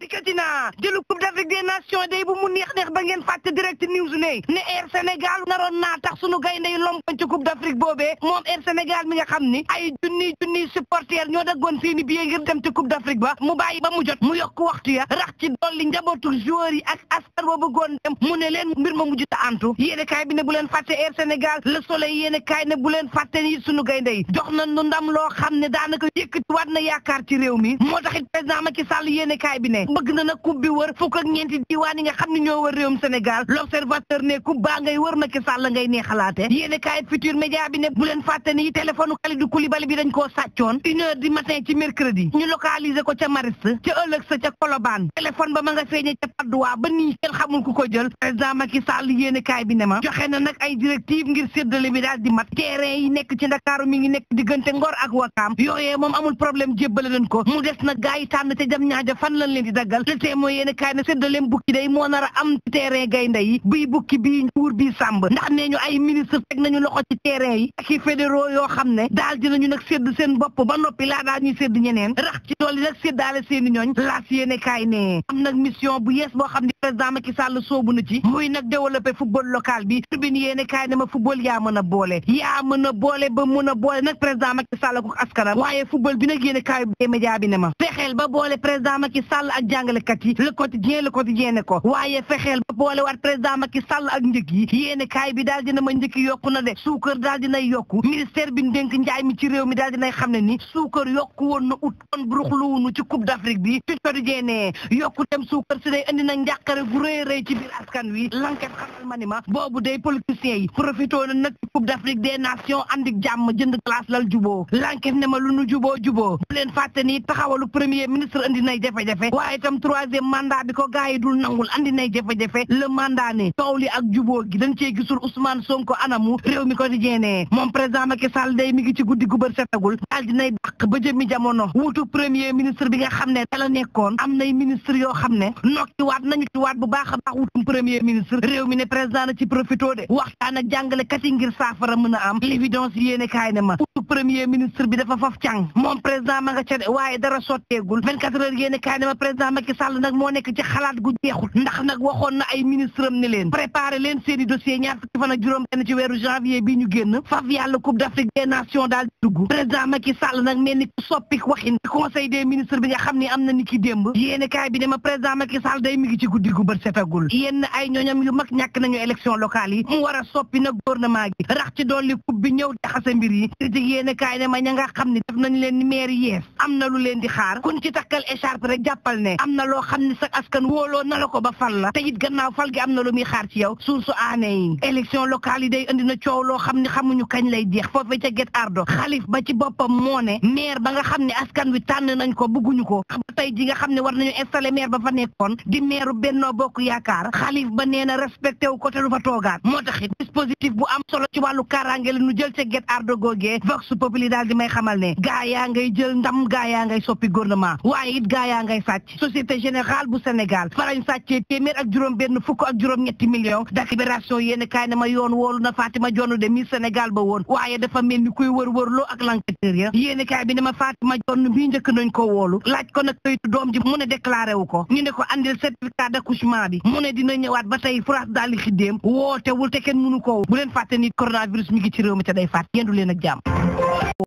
dikkati naa jëlu coupe d'Afrique des nations day bu mu neex neex ba ngeen fàtte direct news ne ne Air Sénégal naroon naa tax sunu gaynde yu lompoñ ci coupe d'Afrique boobee moom Air Sénégal mi nga xam ni ay junni junni supporters ñoo daggoon seeni billet ngir dem ci coupe d'Afrique ba mu bàyyi ba mu jot mu yokk waxtu ya rax ci dolli njabootu joueurs yi ak ba bëggoon dem mu ne leen mbir ma mujj ta antu yéene kaay bi ne bu leen fàtte Air Sénégal Le Soleil yéene kaay ne bu leen fàtte ni sunu gaynde yi jox na nu ndam loo xam ne daanaka yëkkati waat na yaakaar ci réew mi moo taxit président Macky Sall yéene kaay bi ne bëgg na nag coupe bi wër fukk ak ñeenti diiwaan yi nga xam ne ñoo wër réewum Sénégal l'observateur ne coupe baa ngay wër Macky Sall ngay nee xalaate yéene kaay futur média bi ne bu leen fàtte ni téléphone Kalidou Koulibaly bi dañ koo sàccoon une heure du matin ci mercredi ñu localiser ko ca Mariste ca ëllëg sa ca Colobane téléphone ba ma nga feeñe ca padduwaa ba nii kenn xamul ku ko jël président Macky Sall yéene kaay bi ne ma joxe na nag ay directive ngir séddale bi daal di mat terrain yi nekk ci ndakaaru mi ngi nekk diggante ngor ak wakaam yooyee moom amul problème jébbale leen ko mu des na gaa yi tànn te jam ñaaja fan lañ leen di daggal le tee mooy yéene kaay ne séddaleem bukki day moo nar a am terrain gaynde yi bii bukki bii njuur bii sàmb ndax nee ñu ay ministre teg nañu loxo ci terrain yi ak i fédéraux yoo xam ne daal dinañu nag sédd seen bopp ba noppi laa daal ñuy sédd ñeneen ci dool yi nag séddaale seeni ñooñ laas yéene kaay ne am nag mission bu yees boo xam ne président Macky Sall soobu na ci muy nag développé football local bi tribune yéene kaay ne ma football yaa mën a boole yaa mën a boole ba mën a boole nag président Macky Sall ak askanam waaye football bi nag yéene kaay bi média bi ne ma fexeel ba boole président Macky Sall ak jàngalekat yi le quotidien le quotidien ne ko waaye fexeel ba boole waat président Macky Sall ak njëg yi yéene kaay bi daal dina ma njëkki yokku na de suukar daal dinay yokku ministère bi ndénk njaay mi ci réew mi daal dinay xam ne ni suukar yokku woon na ut kon buruxluwunu ci coupe d'Afrique bi ci quotidien ne yokku dem suukar si day indi nag njàqare gu rëy rëy ci biir askan wi lanket xamal ma ni ma boobu day politiciens yi profitoo na nag ci coupe d'Afrique des nations andi jàmm jënd glace lal juboo lanket ne ma lu nu juboo juboo bu leen fàtte ni taxawalu premier ministre indi nay jafe-jafe waaye itam troisième mandat bi ko gars yi dul nangul andi nay jafe-jafe le mandat ne coow li ak jubóo gi dañ cee gisul Ousmane Sonko anamu réew mi quotidien ne moom président Macky Sall day mi ngi ci guddi gu bër setagul daal dinay dàq ba jëmmi jamono wuutu premier ministre bi nga xam ne te la nekkoon am nay ministre yoo xam ne nokki waat nañu ci waat bu baax a baax wutum premier ministre réew mi ne président na ci profito de waxtaan ak jàngalekat yi ngir saafara mën a am l'évidence yéene kaay ne ma wutu premier ministre bi dafa faf càng moom président ma nga ca de waaye waaye dara sotteegul 24 heures yéen kaay ne ma président Macky Sall nag moo nekk ci xalaat gu jeexul ndax nag waxoon na ay ministre am ne leen préparé leen seeni dossier ñaar fukki fan ak juróom benn ci weeru janvier bi ñu génn faf yàlla coupe d'Afrique des nations daal dugg président Macky Sall nag mel ni soppik waxin ci conseil des ministres bi nga xam ne am na ni ki démb yéen kaay bi ne ma président Macky Sall day mi ngi ci guddi gu bët setagul yenn ay ñooñam yu mag ñàkk nañu élection locale yi mu war a soppi nag gouvernement gi rax ci dolli coupe bi ñëw jaxase mbir yi critique yéene kaay ne ma ña nga xam ne def nañ leen ni maire yees am na lu leen di xaar kun ci takkal écharpe rek jàppal ne am na loo xam ne sa askan wóoloo na la ko ba fal la te it gannaaw fal gi am na lu muy xaar ci yow suur su aane yi élection locale yi day indi na coow loo xam ne xamuñu kañ lay jeex foofe ca get ardo xalif ba ci boppam moo ne maire ba nga xam ne askan wi tànn nañ ko bëgguñu ko tey ji nga xam ne war nañu installé maire ba fa nekkoon di maire Benno Bokk Yaakaar xalif ba nee na respecté wu ko te du fa toogaat moo tax it dispositif bu am solo ci wàllu kaaraange la ñu jël ca get ardo googee vox populi daal di may xamal ne gaa yaa ngay jël ndam gaa yaa ngay soppi gouvernement waaye it gaa yaa ngay sàcc société générale bu Sénégal farañ sàccee téeméer ak juróom benn fukk ak juróom ñetti million dak libération yéeni kaay na ma yoon woolu na Fatima Jonn de mi Sénégal ba woon waaye dafa mel ni kuy wër wër loo ak l'enquêteur ya yéeni kaay bi ne ma Fatima Jonn bii njëkk nañ ko woolu laaj ko nag kayitu doom ji mu ne déclaré wu ko ñu ne ko andil certificat d'accouchement bi mu ne dina ñëwaat ba tey France daal di xiddeem wootewul te kenn mënu ko bu leen fàtte ni coronavirus mi ngi ci réew mi te day fàtt yendu leen ak jàmm